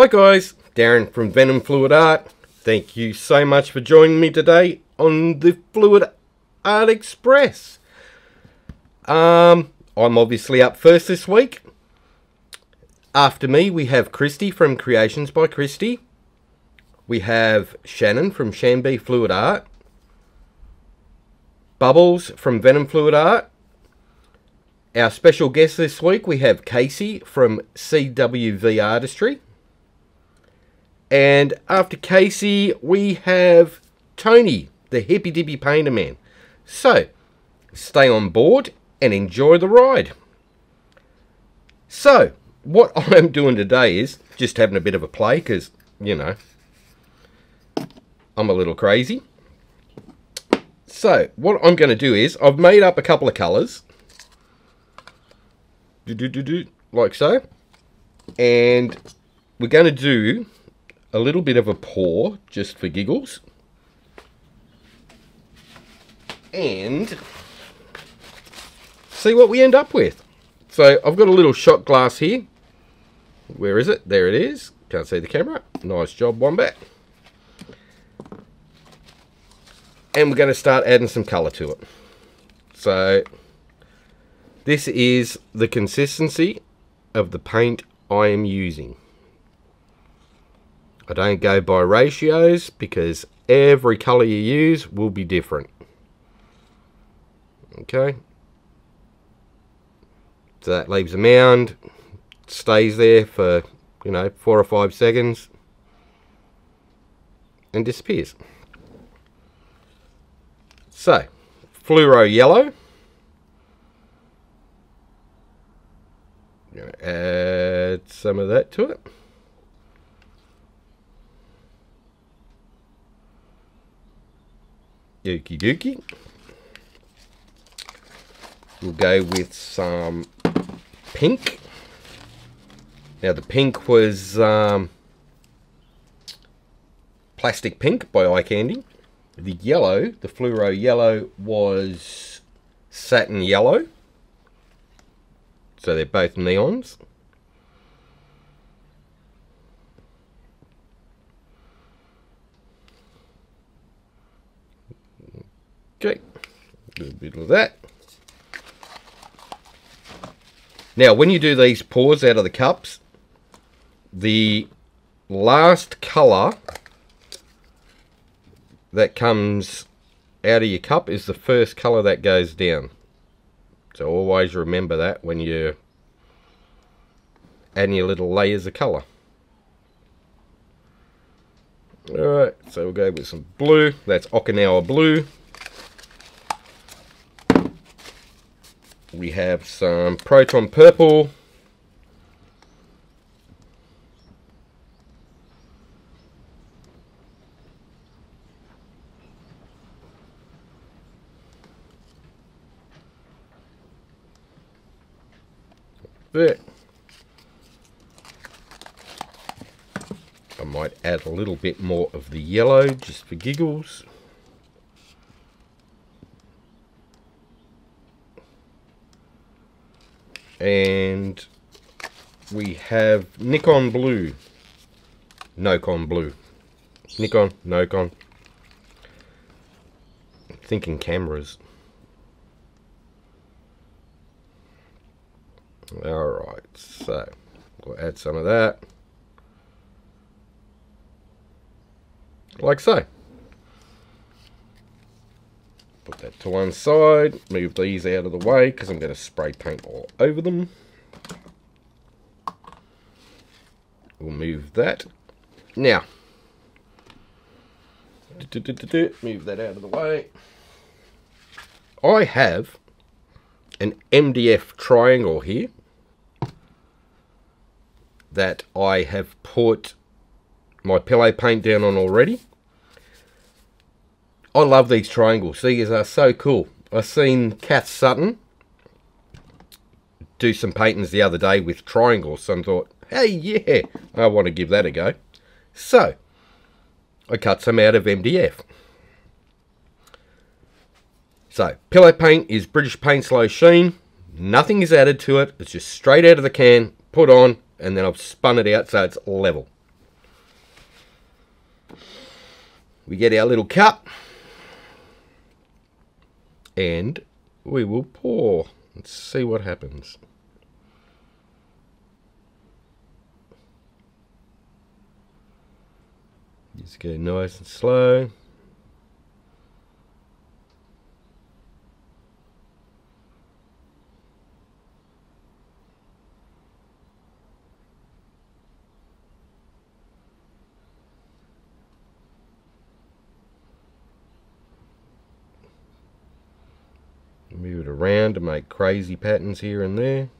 Hi guys, Darren from Venom Fluid Art. Thank you so much for joining me today on the Fluid Art Express. Um, I'm obviously up first this week. After me, we have Kristey from Kreations by Kristey. We have Shannon from ShanB Fluid Art. Bubbles from Venom Fluid Art. Our special guest this week, we have Casey from CWV Artistry. And after Casey, we have Tony, the hippy dippy painter man. So, stay on board and enjoy the ride. So, what I'm doing today is just having a bit of a play because, you know, I'm a little crazy. So, what I'm going to do is I've made up a couple of colours. Do, do, do, do, like so. And we're going to do a little bit of a pour just for giggles. And see what we end up with. So I've got a little shot glass here. Where is it? There it is. Can't see the camera. Nice job, Wombat. And we're going to start adding some colour to it. So this is the consistency of the paint I am using. I don't go by ratios because every colour you use will be different. Okay. So that leaves a mound, stays there for, you know, four or five seconds and disappears. So, fluoro yellow. add some of that to it. Okie dokie. We'll go with some pink. Now the pink was um, Plastic Pink by Eye Candy. The yellow, the fluoro yellow, was Satin Yellow. So they're both neons. Okay, do a bit of that. Now, when you do these pours out of the cups, the last colour that comes out of your cup is the first colour that goes down. So always remember that when you're adding your little layers of colour. Alright, so we'll go with some blue. That's Okinawa blue. We have some Proton Purple. There. I might add a little bit more of the yellow just for giggles. And we have Nikon Blue, Nikon Blue, Nikon, Nikon. thinking cameras. Alright, so we'll add some of that. Like so. Put that to one side, move these out of the way because I'm going to spray paint all over them. We'll move that. Now, move that out of the way. I have an MDF triangle here that I have put my pillow paint down on already. I love these triangles. These are so cool. I've seen Cat Sutton do some paintings the other day with triangles and thought, hey, yeah, I want to give that a go. So, I cut some out of MDF. So, Pillow Paint is British Paint Slow Sheen. Nothing is added to it. It's just straight out of the can, put on, and then I've spun it out so it's level. We get our little cup and we will pour. Let's see what happens. Just go nice and slow. Move make crazy patterns here and there.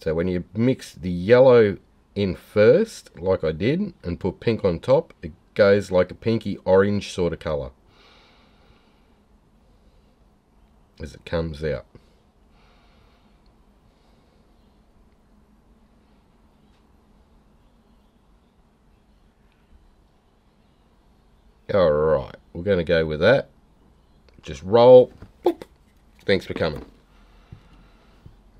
So when you mix the yellow in first, like I did, and put pink on top, it goes like a pinky orange sort of colour. As it comes out. Alright, we're going to go with that. Just roll. Boop. Thanks for coming.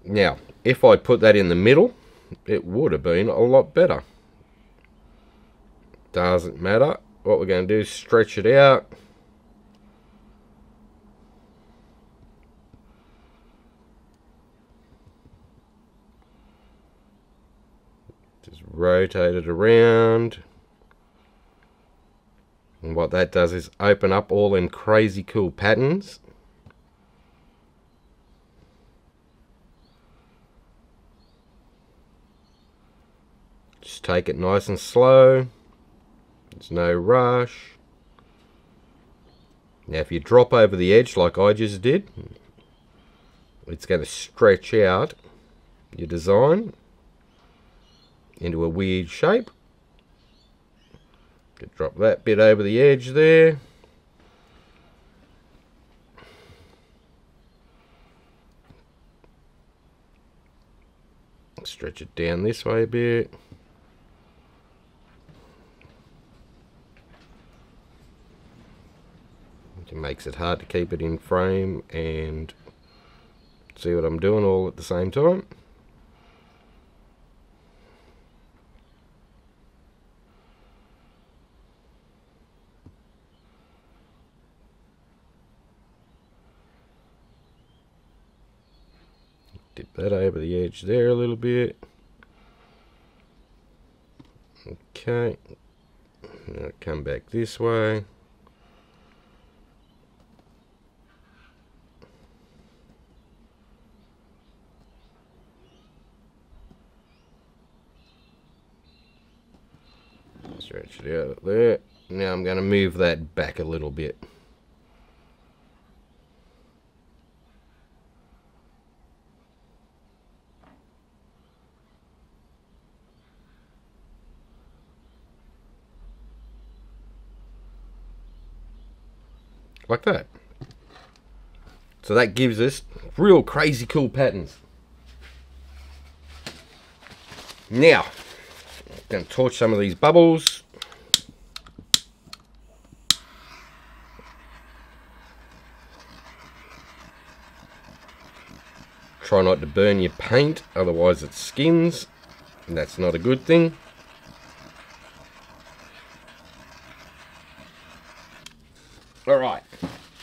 Now, if I put that in the middle, it would have been a lot better. Doesn't matter. What we're going to do is stretch it out. Just rotate it around. And what that does is open up all them crazy cool patterns. Just take it nice and slow. There's no rush. Now if you drop over the edge like I just did, it's going to stretch out your design into a weird shape. Drop that bit over the edge there. Stretch it down this way a bit. It makes it hard to keep it in frame and see what I'm doing all at the same time. Dip that over the edge there a little bit. Okay. Now come back this way. There. Now I'm going to move that back a little bit. Like that. So that gives us real crazy cool patterns. Now, I'm Going to torch some of these bubbles. Try not to burn your paint, otherwise it skins, and that's not a good thing. Alright,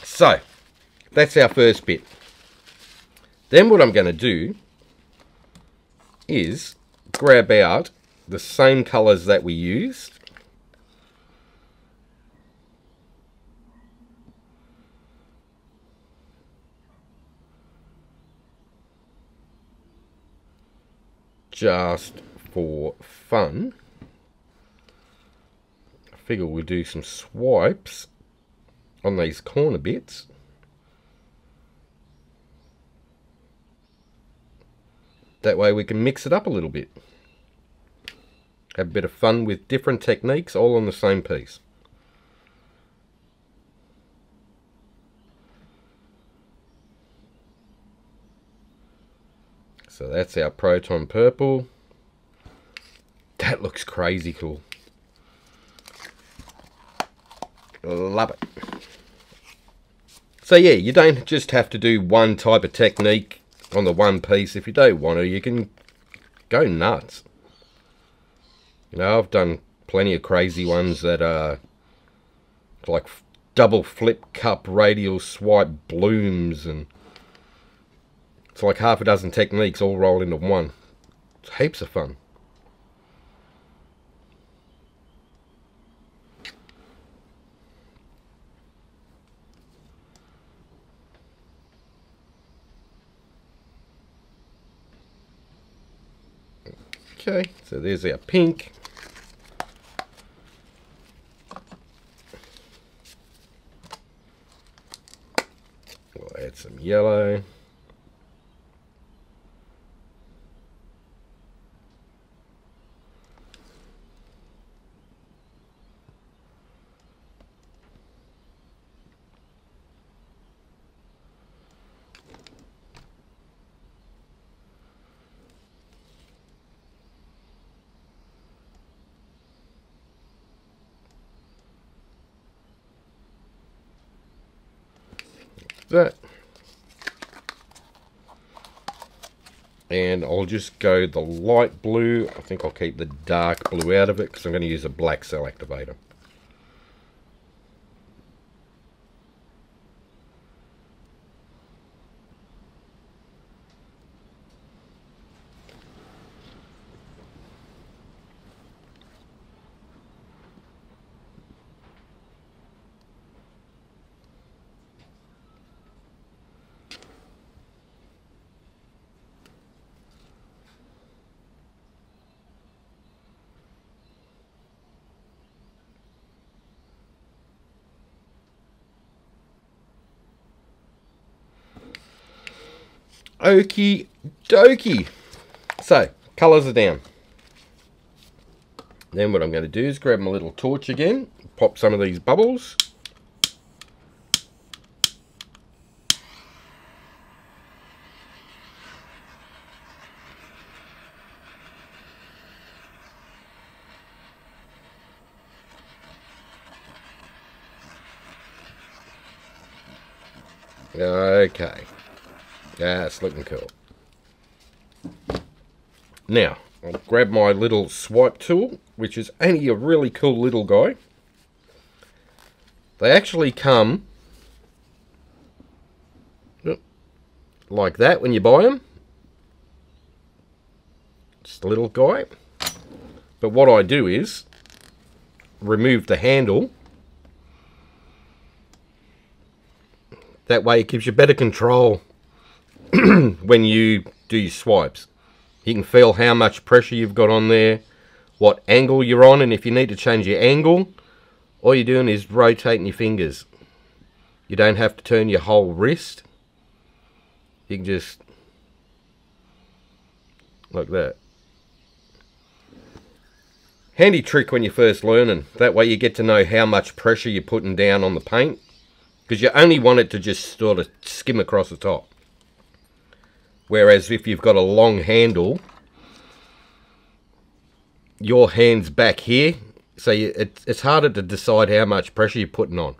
so that's our first bit. Then what I'm going to do is grab out the same colors that we used. Just for fun. I figure we'll do some swipes on these corner bits. That way we can mix it up a little bit. Have a bit of fun with different techniques all on the same piece. So that's our Proton Purple. That looks crazy cool. Love it. So yeah, you don't just have to do one type of technique on the one piece. If you don't want to, you can go nuts. You know, I've done plenty of crazy ones that are like double flip cup radial swipe blooms and it's like half a dozen techniques all rolled into one. It's heaps of fun. Okay, so there's our pink. We'll add some yellow. That. And I'll just go the light blue. I think I'll keep the dark blue out of it because I'm going to use a black cell activator. Okie dokie. So, colours are down. Then what I'm going to do is grab my little torch again, pop some of these bubbles. Okay. Yeah, it's looking cool. Now, I'll grab my little swipe tool, which is only a really cool little guy. They actually come like that when you buy them. Just a little guy. But what I do is remove the handle. That way it gives you better control when you do your swipes. You can feel how much pressure you've got on there, what angle you're on, and if you need to change your angle, all you're doing is rotating your fingers. You don't have to turn your whole wrist. You can just, like that. Handy trick when you're first learning. That way you get to know how much pressure you're putting down on the paint. Because you only want it to just sort of skim across the top. Whereas if you've got a long handle, your hand's back here, so you, it, it's harder to decide how much pressure you're putting on.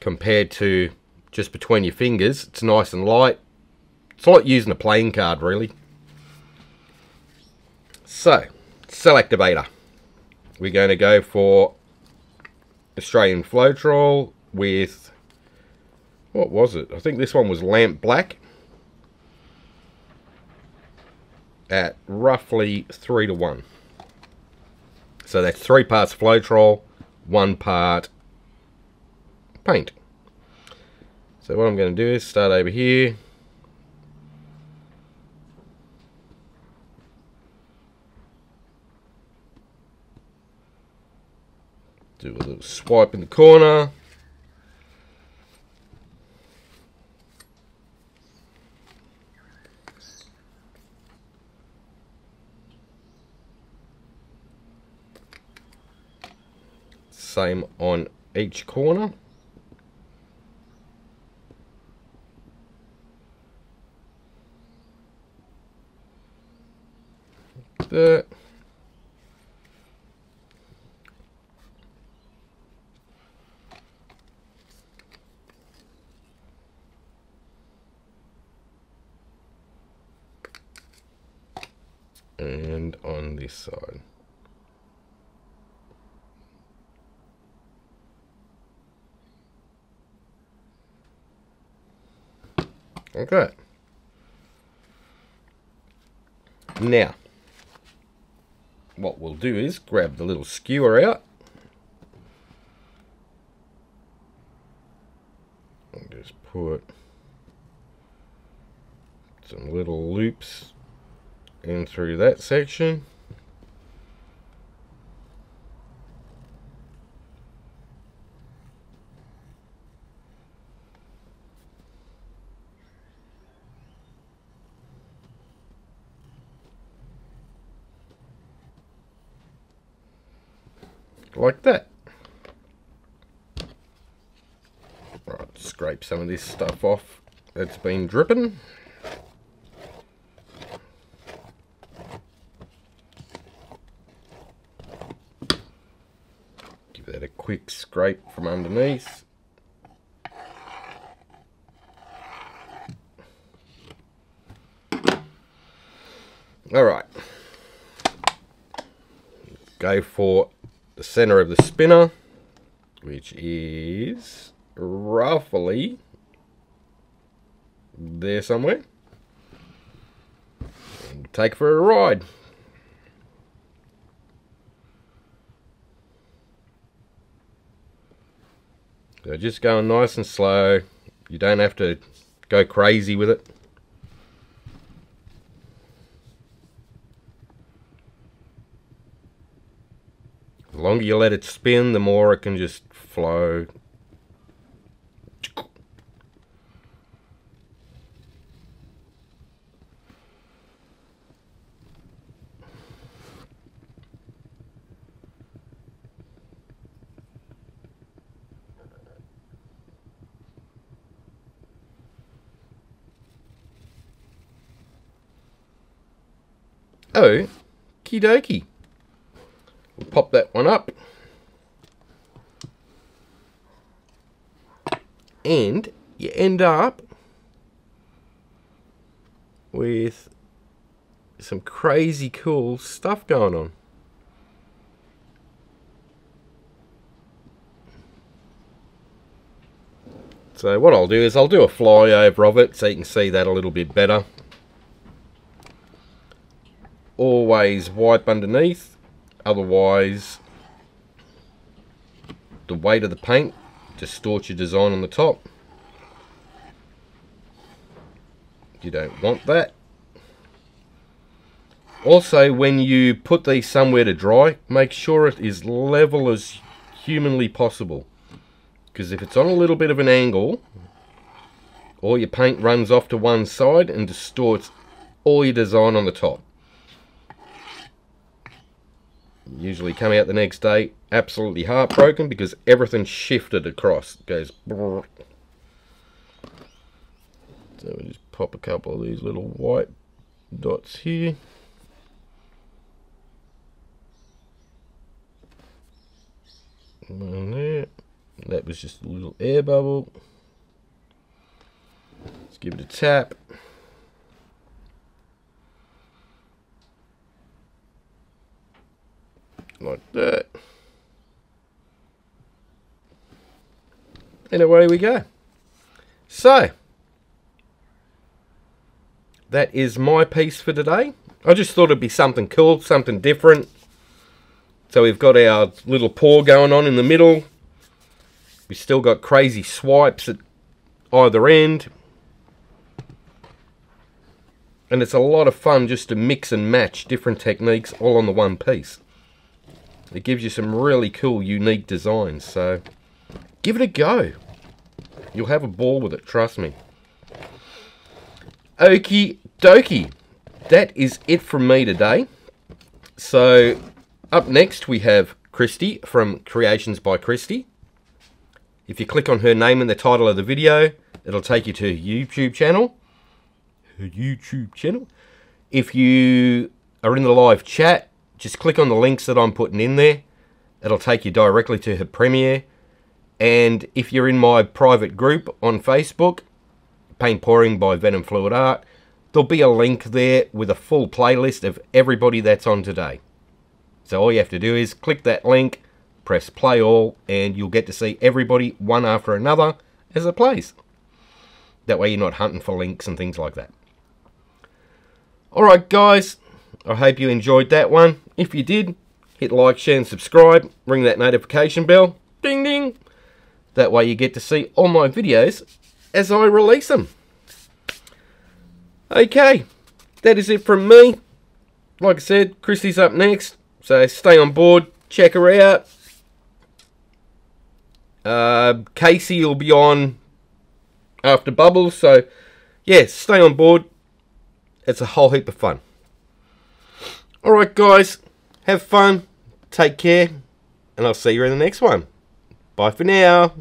Compared to just between your fingers, it's nice and light. It's like using a playing card, really. So, cell activator. We're going to go for Australian Floetrol with, what was it? I think this one was Lamp Black. At roughly 3 to 1. So that's 3 parts Floetrol, 1 part paint. So what I'm going to do is start over here. Do a little swipe in the corner. Same on each corner. That. and on this side. Okay. Now, what we'll do is grab the little skewer out. And just put some little loops in through that section. Like that. Right, scrape some of this stuff off that's been dripping. Give that a quick scrape from underneath. All right. Go for center of the spinner, which is roughly there somewhere. And take for a ride. So just going nice and slow. You don't have to go crazy with it. The longer you let it spin, the more it can just flow. Oh, dokie. We'll pop that one up. And you end up with some crazy cool stuff going on. So what I'll do is I'll do a flyover of it so you can see that a little bit better. Always wipe underneath Otherwise, the weight of the paint distorts your design on the top. You don't want that. Also, when you put these somewhere to dry, make sure it is level as humanly possible. Because if it's on a little bit of an angle, all your paint runs off to one side and distorts all your design on the top usually come out the next day absolutely heartbroken because everything shifted across. It goes brrr. so we just pop a couple of these little white dots here. There. That was just a little air bubble. Let's give it a tap like that. And away we go. So, that is my piece for today. I just thought it'd be something cool, something different. So we've got our little paw going on in the middle. We've still got crazy swipes at either end. And it's a lot of fun just to mix and match different techniques all on the one piece. It gives you some really cool, unique designs. So give it a go. You'll have a ball with it, trust me. Okie dokie. That is it from me today. So up next we have Kristey from Kreations by Kristey. If you click on her name in the title of the video, it'll take you to her YouTube channel. Her YouTube channel. If you are in the live chat, just click on the links that I'm putting in there. It'll take you directly to her premiere. And if you're in my private group on Facebook, Paint Pouring by Venom Fluid Art, there'll be a link there with a full playlist of everybody that's on today. So all you have to do is click that link, press play all, and you'll get to see everybody one after another as it plays. That way you're not hunting for links and things like that. Alright guys, I hope you enjoyed that one. If you did, hit like, share and subscribe. Ring that notification bell. Ding ding. That way you get to see all my videos as I release them. Okay, that is it from me. Like I said, Kristey's up next. So stay on board, check her out. Uh, Casey will be on after Bubbles. So, yeah, stay on board. It's a whole heap of fun. Alright, guys, have fun, take care, and I'll see you in the next one. Bye for now.